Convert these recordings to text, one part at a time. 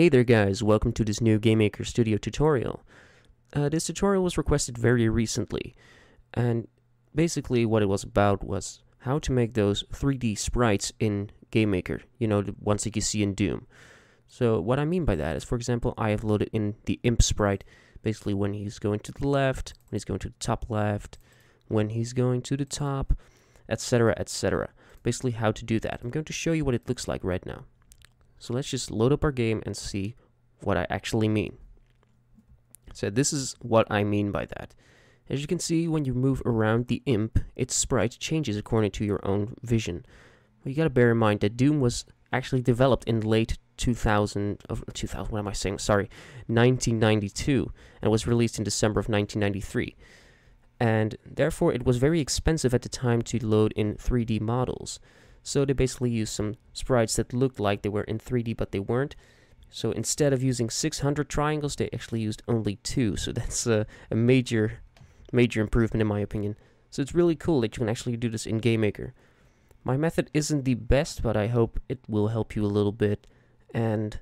Hey there guys, welcome to this new GameMaker Studio tutorial. Uh, this tutorial was requested very recently, and basically what it was about was how to make those 3D sprites in GameMaker, you know, the ones that you see in Doom. So what I mean by that is, for example, I have loaded in the imp sprite, basically when he's going to the left, when he's going to the top left, when he's going to the top, etc, etc. Basically how to do that. I'm going to show you what it looks like right now. So let's just load up our game and see what I actually mean. So this is what I mean by that. As you can see, when you move around the imp, its sprite changes according to your own vision. Well, you gotta bear in mind that Doom was actually developed in late 2000, of 2000, what am I saying? Sorry, 1992, and was released in December of 1993. And therefore, it was very expensive at the time to load in 3D models. So they basically used some sprites that looked like they were in 3D, but they weren't. So instead of using 600 triangles, they actually used only two. So that's a, a major, major improvement in my opinion. So it's really cool that you can actually do this in GameMaker. My method isn't the best, but I hope it will help you a little bit. And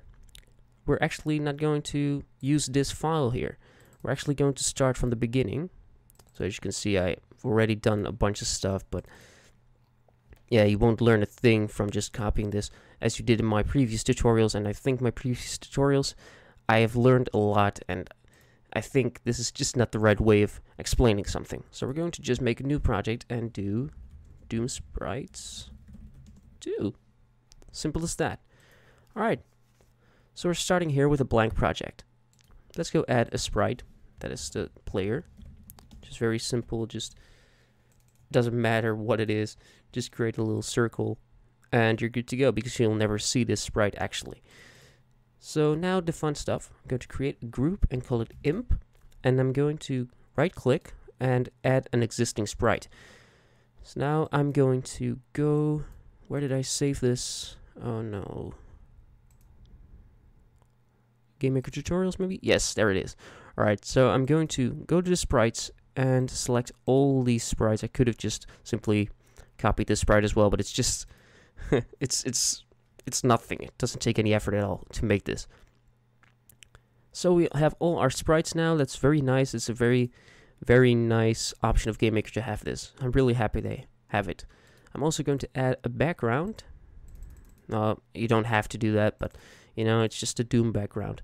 we're actually not going to use this file here. We're actually going to start from the beginning. So as you can see, I've already done a bunch of stuff, but yeah, you won't learn a thing from just copying this as you did in my previous tutorials. And I think my previous tutorials, I have learned a lot and I think this is just not the right way of explaining something. So we're going to just make a new project and do Doom Sprites 2. Simple as that. Alright, so we're starting here with a blank project. Let's go add a sprite, that is the player. Just very simple, just doesn't matter what it is, just create a little circle and you're good to go because you'll never see this sprite actually. So now the fun stuff, I'm going to create a group and call it imp and I'm going to right click and add an existing sprite. So now I'm going to go, where did I save this? Oh no. Game Maker tutorials maybe? Yes, there it is. Alright, so I'm going to go to the sprites and select all these sprites. I could have just simply copied this sprite as well, but it's just, it's, it's, it's nothing. It doesn't take any effort at all to make this. So we have all our sprites now. That's very nice. It's a very, very nice option of Game GameMaker to have this. I'm really happy they have it. I'm also going to add a background. Uh, you don't have to do that, but you know, it's just a Doom background.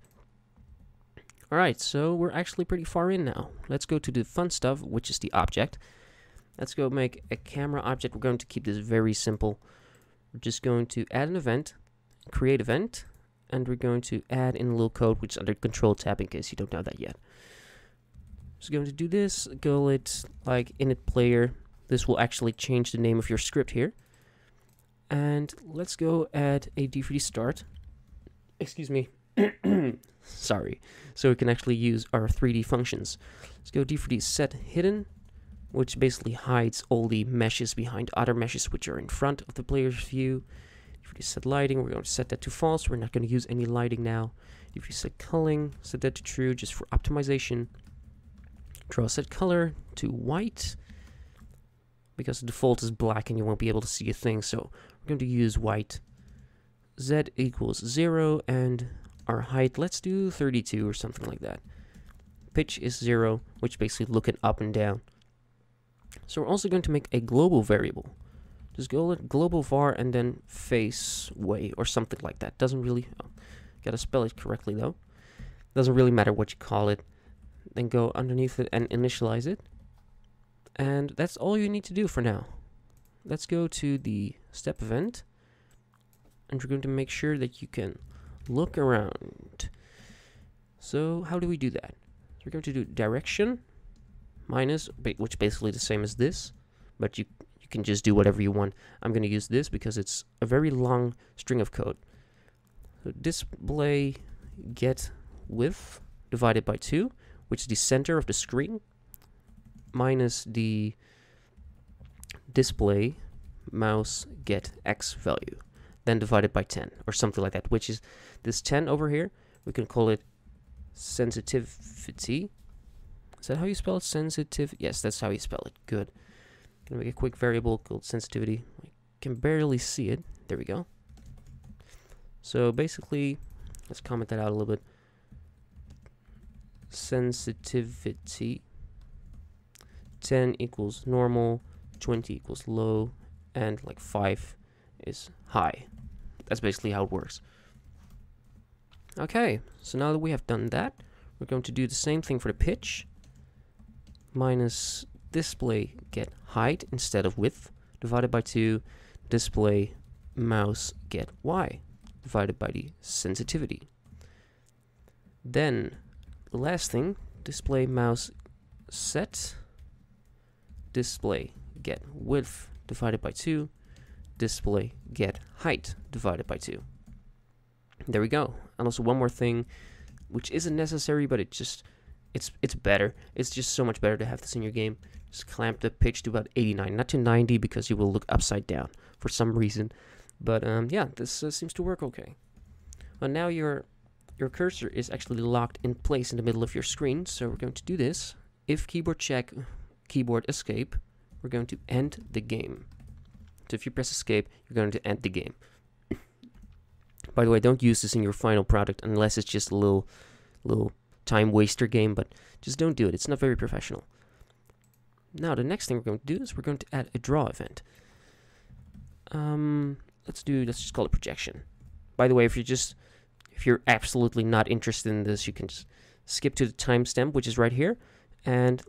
Alright, so we're actually pretty far in now. Let's go to the fun stuff, which is the object. Let's go make a camera object. We're going to keep this very simple. We're just going to add an event, create event, and we're going to add in a little code, which is under control tab in case you don't know that yet. Just going to do this, go it like init player. This will actually change the name of your script here. And let's go add a d3d start. Excuse me. Sorry. So we can actually use our 3D functions. Let's go d3d set hidden, which basically hides all the meshes behind other meshes which are in front of the player's view. d3d set lighting, we're going to set that to false. We're not going to use any lighting now. d3d set culling, set that to true just for optimization. Draw set color to white because the default is black and you won't be able to see a thing. So we're going to use white. Z equals 0 and our height, let's do 32 or something like that. Pitch is 0, which basically looking up and down. So we're also going to make a global variable. Just go let global var and then face way or something like that. Doesn't really, oh, gotta spell it correctly though. Doesn't really matter what you call it. Then go underneath it and initialize it. And that's all you need to do for now. Let's go to the step event. And we're going to make sure that you can look around. So how do we do that? So we're going to do direction minus, which basically the same as this, but you you can just do whatever you want. I'm going to use this because it's a very long string of code. So display get width divided by 2, which is the center of the screen, minus the display mouse get x value then divided by 10 or something like that, which is this 10 over here. We can call it sensitivity. Is that how you spell it? Sensitive? Yes, that's how you spell it. Good. Gonna make a quick variable called sensitivity. I can barely see it. There we go. So basically, let's comment that out a little bit. Sensitivity 10 equals normal, 20 equals low, and like 5 is high. That's basically how it works. Okay, so now that we have done that, we're going to do the same thing for the pitch. Minus display get height instead of width, divided by 2, display mouse get y, divided by the sensitivity. Then, the last thing, display mouse set, display get width divided by 2, display get height divided by 2. There we go. And also one more thing, which isn't necessary, but it just it's it's better. It's just so much better to have this in your game. Just clamp the pitch to about 89, not to 90 because you will look upside down for some reason. But um, yeah, this uh, seems to work okay. Well, now your your cursor is actually locked in place in the middle of your screen. So we're going to do this. If keyboard check, keyboard escape, we're going to end the game. So if you press escape, you're going to end the game. By the way, don't use this in your final product unless it's just a little, little time waster game, but just don't do it. It's not very professional. Now, the next thing we're going to do is we're going to add a draw event. Um, let's do, let's just call it projection. By the way, if you're just, if you're absolutely not interested in this, you can just skip to the timestamp, which is right here, and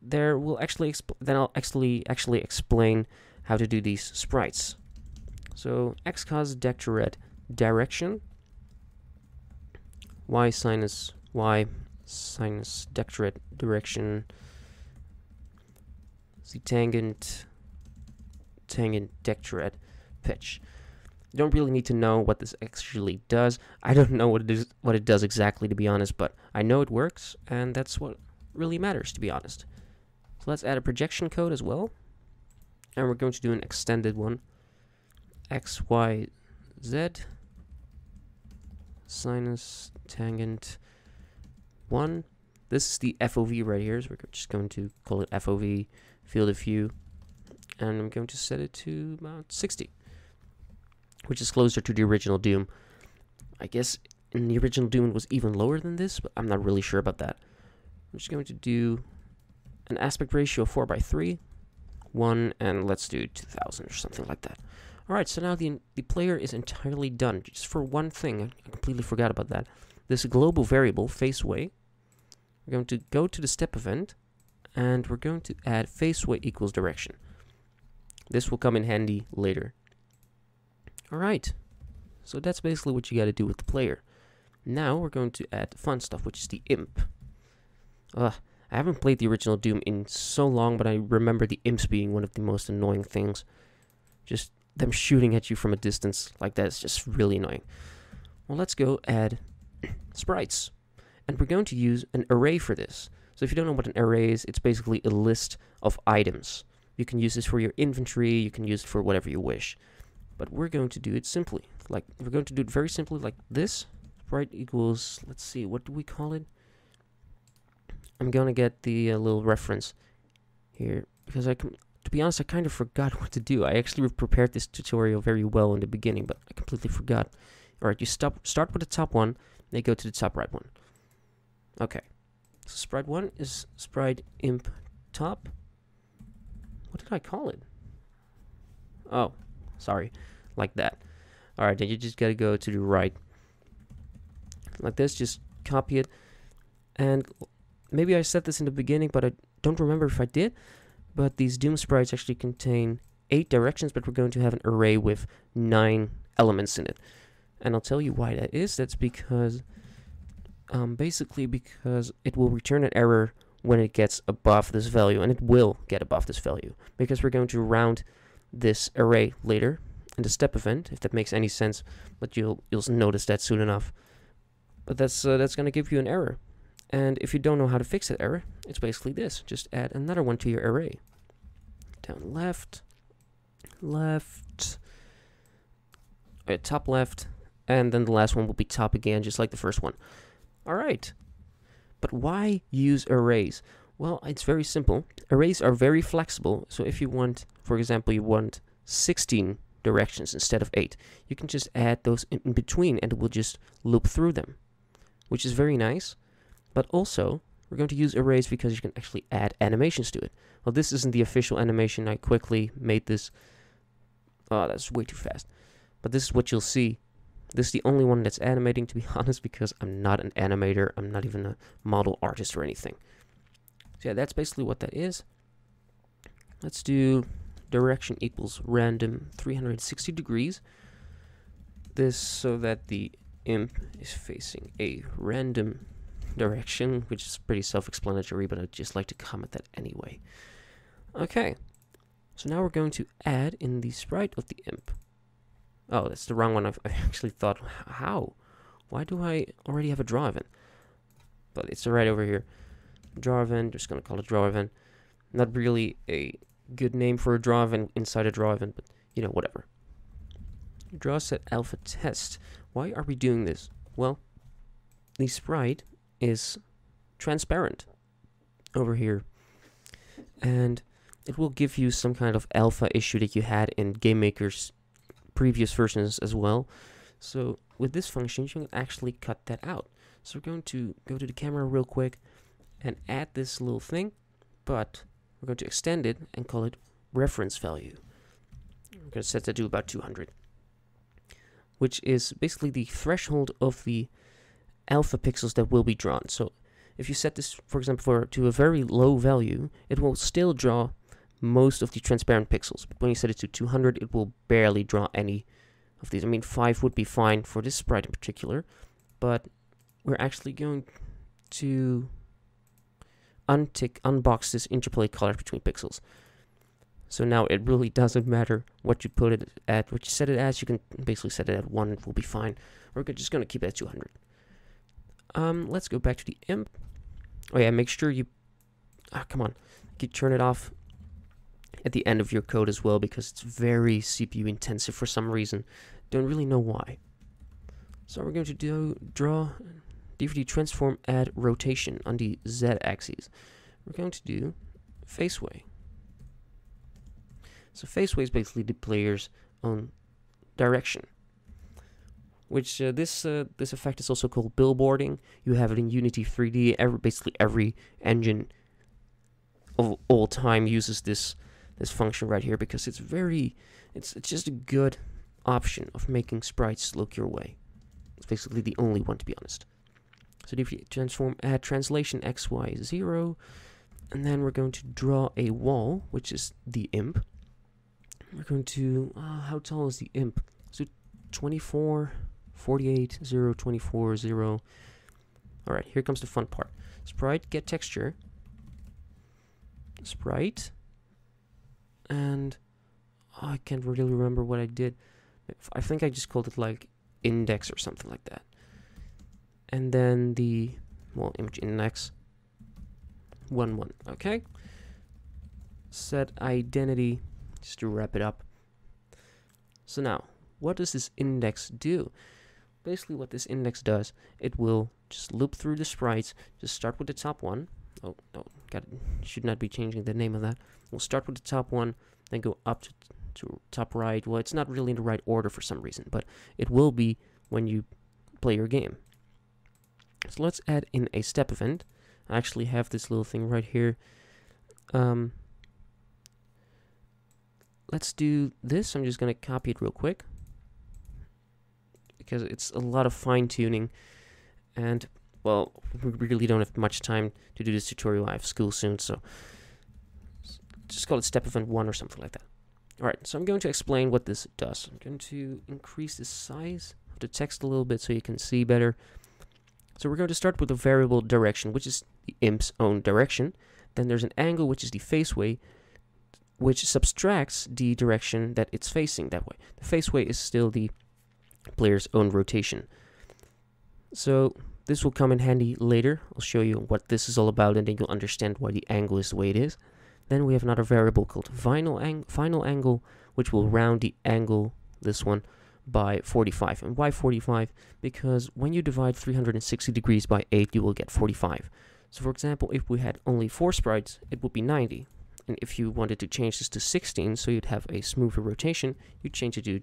there will actually, then I'll actually, actually explain how to do these sprites. So xcos degtorad direction, y sinus y sinus degtorad direction, z tangent tangent degtorad pitch. You don't really need to know what this actually does. I don't know what it is, what it does exactly, to be honest, but I know it works, and that's what really matters, to be honest. So let's add a projection code as well and we're going to do an extended one. X y z. Sinus tangent 1 this is the FOV right here so we're just going to call it FOV field of view. And I'm going to set it to about 60 which is closer to the original Doom. I guess in the original Doom it was even lower than this but I'm not really sure about that. I'm just going to do an aspect ratio of 4 by 3 1 and let's do 2000 or something like that. Alright, so now the, the player is entirely done. Just for one thing, I completely forgot about that. This global variable, faceway, we're going to go to the step event and we're going to add faceway equals direction. This will come in handy later. Alright, so that's basically what you got to do with the player. Now we're going to add fun stuff, which is the imp. Ugh, I haven't played the original Doom in so long, but I remember the imps being one of the most annoying things. Just them shooting at you from a distance like that is just really annoying. Well, let's go add sprites. And we're going to use an array for this. So if you don't know what an array is, it's basically a list of items. You can use this for your inventory, you can use it for whatever you wish. But we're going to do it simply. Like, we're going to do it very simply like this. Sprite equals, let's see, what do we call it? I'm gonna get the uh, little reference here because I can. To be honest, I kind of forgot what to do. I actually prepared this tutorial very well in the beginning, but I completely forgot. All right, you stop. Start with the top one, then go to the top right one. Okay. So sprite one is sprite imp top. What did I call it? Oh, sorry, like that. All right, then you just gotta go to the right, like this. Just copy it, and maybe I said this in the beginning, but I don't remember if I did. But these Doom sprites actually contain eight directions, but we're going to have an array with nine elements in it. And I'll tell you why that is. That's because, um, basically because it will return an error when it gets above this value, and it will get above this value, because we're going to round this array later in the step event, if that makes any sense, but you'll you'll notice that soon enough. But that's uh, that's going to give you an error. And if you don't know how to fix that error, it's basically this. Just add another one to your array. Down left, left, uh, top left, and then the last one will be top again, just like the first one. All right. But why use arrays? Well, it's very simple. Arrays are very flexible. So if you want, for example, you want 16 directions instead of 8. You can just add those in, in between and it will just loop through them, which is very nice. But also, we're going to use arrays because you can actually add animations to it. Well, this isn't the official animation. I quickly made this. Oh, that's way too fast. But this is what you'll see. This is the only one that's animating, to be honest, because I'm not an animator. I'm not even a model artist or anything. So yeah, that's basically what that is. Let's do direction equals random 360 degrees. This so that the imp is facing a random direction, which is pretty self-explanatory, but I'd just like to comment that anyway. Okay, so now we're going to add in the sprite of the imp. Oh, that's the wrong one. I've, I actually thought, how? Why do I already have a draw event? But it's right over here. Draw event, just gonna call it draw event. Not really a good name for a draw event inside a draw event, but you know, whatever. Draw set alpha test. Why are we doing this? Well, the sprite is transparent over here. And it will give you some kind of alpha issue that you had in GameMaker's previous versions as well. So with this function, you can actually cut that out. So we're going to go to the camera real quick and add this little thing, but we're going to extend it and call it reference value. We're going to set that to about 200, which is basically the threshold of the alpha pixels that will be drawn. So if you set this, for example, for to a very low value, it will still draw most of the transparent pixels. But when you set it to 200, it will barely draw any of these. I mean, 5 would be fine for this sprite in particular, but we're actually going to untick, unbox this interplay color between pixels. So now it really doesn't matter what you put it at, what you set it as, you can basically set it at 1, it will be fine. We're just going to keep it at 200. Um, let's go back to the imp. Oh yeah, make sure you, ah, come on, you turn it off at the end of your code as well because it's very CPU intensive for some reason. Don't really know why. So we're going to do draw d3d transform add rotation on the Z axis. We're going to do faceway. So faceway is basically the player's own direction which uh, this uh, this effect is also called billboarding. You have it in Unity 3D. Every, basically every engine of all time uses this this function right here because it's very it's it's just a good option of making sprites look your way. It's basically the only one to be honest. So if you transform add translation xy 0 and then we're going to draw a wall which is the imp. We're going to uh, how tall is the imp? So 24 48, 0, 24, 0. Alright, here comes the fun part. Sprite, get texture. Sprite. And oh, I can't really remember what I did. I think I just called it like index or something like that. And then the, well, image index. 1, 1. Okay. Set identity, just to wrap it up. So now, what does this index do? Basically what this index does, it will just loop through the sprites, just start with the top one. Oh, no, got it. should not be changing the name of that. We'll start with the top one, then go up to, to top right. Well, it's not really in the right order for some reason, but it will be when you play your game. So let's add in a step event. I actually have this little thing right here. Um, let's do this. I'm just going to copy it real quick because it's a lot of fine tuning and well we really don't have much time to do this tutorial. I have school soon so just call it step event 1 or something like that. Alright so I'm going to explain what this does. I'm going to increase the size of the text a little bit so you can see better. So we're going to start with a variable direction which is the imp's own direction. Then there's an angle which is the faceway which subtracts the direction that it's facing that way. The faceway is still the player's own rotation. So this will come in handy later. I'll show you what this is all about and then you'll understand why the angle is the way it is. Then we have another variable called final, ang final angle, which will round the angle, this one, by 45. And why 45? Because when you divide 360 degrees by 8, you will get 45. So for example, if we had only 4 sprites, it would be 90. And if you wanted to change this to 16, so you'd have a smoother rotation, you'd change it to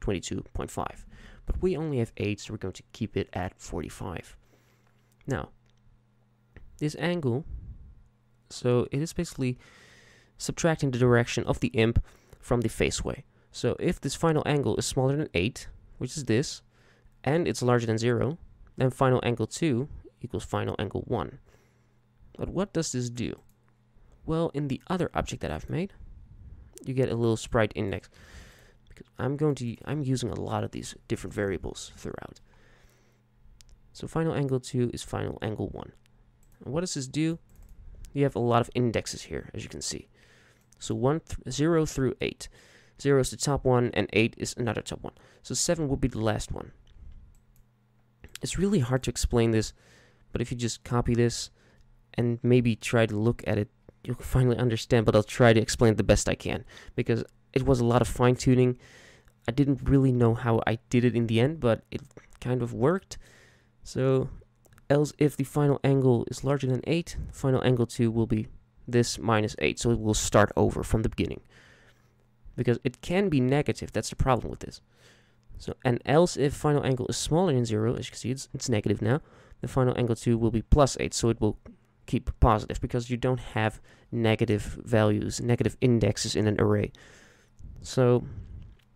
22.5. But we only have 8, so we're going to keep it at 45. Now, this angle, so it is basically subtracting the direction of the imp from the faceway. So if this final angle is smaller than 8, which is this, and it's larger than 0, then final angle 2 equals final angle 1. But what does this do? Well, in the other object that I've made, you get a little sprite index. I'm going to, I'm using a lot of these different variables throughout. So final angle 2 is final angle 1. And what does this do? You have a lot of indexes here, as you can see. So 1 th 0 through 8. 0 is the top one, and 8 is another top one. So 7 will be the last one. It's really hard to explain this, but if you just copy this and maybe try to look at it, you'll finally understand, but I'll try to explain the best I can, because it was a lot of fine-tuning. I didn't really know how I did it in the end, but it kind of worked. So, else if the final angle is larger than 8, final angle 2 will be this minus 8, so it will start over from the beginning. Because it can be negative, that's the problem with this. So, and else if final angle is smaller than 0, as you can see, it's, it's negative now, the final angle 2 will be plus 8, so it will keep positive, because you don't have negative values, negative indexes in an array. So,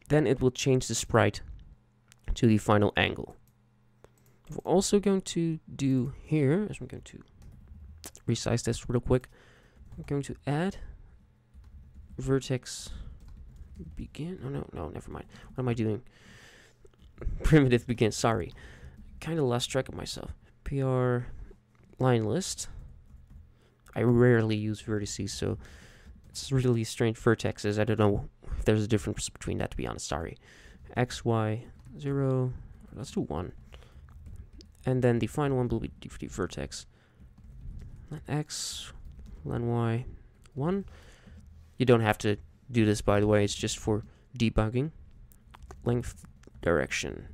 then it will change the sprite to the final angle. We're also going to do here, as I'm going to resize this real quick, I'm going to add vertex begin. Oh no, no, never mind. What am I doing? Primitive begin. Sorry, kind of lost track of myself. PR line list. I rarely use vertices, so it's really strange vertexes. I don't know there's a difference between that. To be honest, sorry. X Y zero. Let's do one. And then the final one will be the vertex. X, len Y, 1. You don't have to do this, by the way. It's just for debugging. Length direction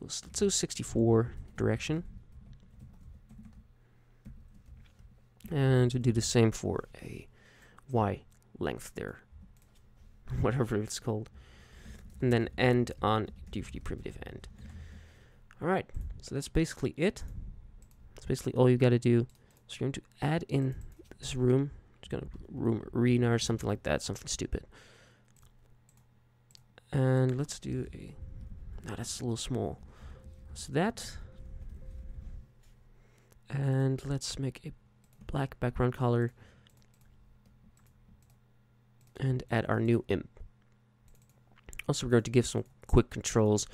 let's do 64 direction. And to do the same for a Y length there. Whatever it's called. And then end on d3d primitive end. Alright, so that's basically it. That's basically all you gotta do. So you're going to add in this room. It's gonna room arena or something like that, something stupid. And let's do a. No, that's a little small. So that. And let's make a black background color. And add our new imp. Also, we're going to give some quick controls.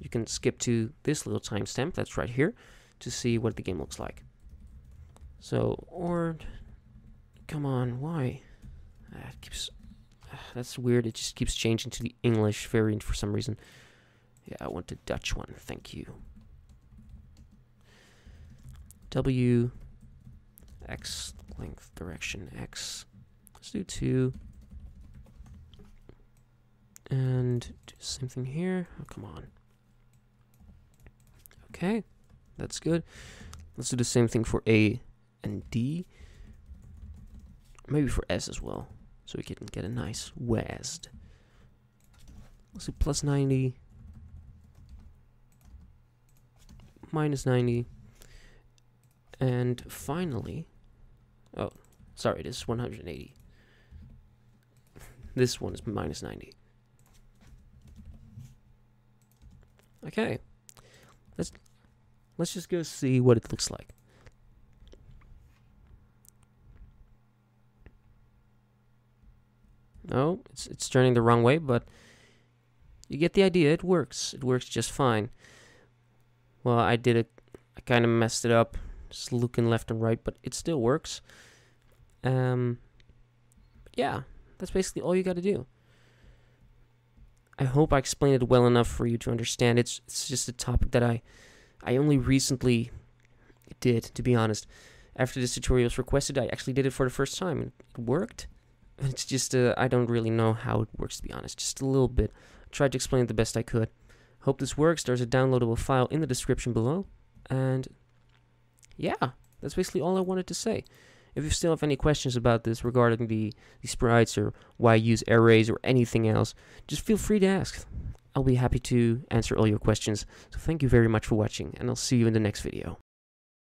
You can skip to this little timestamp that's right here to see what the game looks like. So, or, come on, why? Ah, it keeps, ah, that's weird, it just keeps changing to the English variant for some reason. Yeah, I want the Dutch one, thank you. W, X, length, direction, X. Let's do 2. And do the same thing here. Oh, come on. Okay, that's good. Let's do the same thing for A and D. Maybe for S as well. So we can get a nice west. Let's do plus 90. Minus 90. And finally, oh, sorry, this is 180. This one is minus 90. Okay. Let's let's just go see what it looks like. No, it's it's turning the wrong way, but you get the idea. It works. It works just fine. Well, I did it. I kind of messed it up, just looking left and right, but it still works. Um, yeah, that's basically all you got to do. I hope I explained it well enough for you to understand. It's it's just a topic that I I only recently did, to be honest. After this tutorial was requested, I actually did it for the first time, and it worked. It's just, uh, I don't really know how it works, to be honest. Just a little bit. I tried to explain it the best I could. Hope this works. There's a downloadable file in the description below. And, yeah, that's basically all I wanted to say. If you still have any questions about this regarding the, the sprites or why I use arrays or anything else, just feel free to ask. I'll be happy to answer all your questions. So thank you very much for watching, and I'll see you in the next video.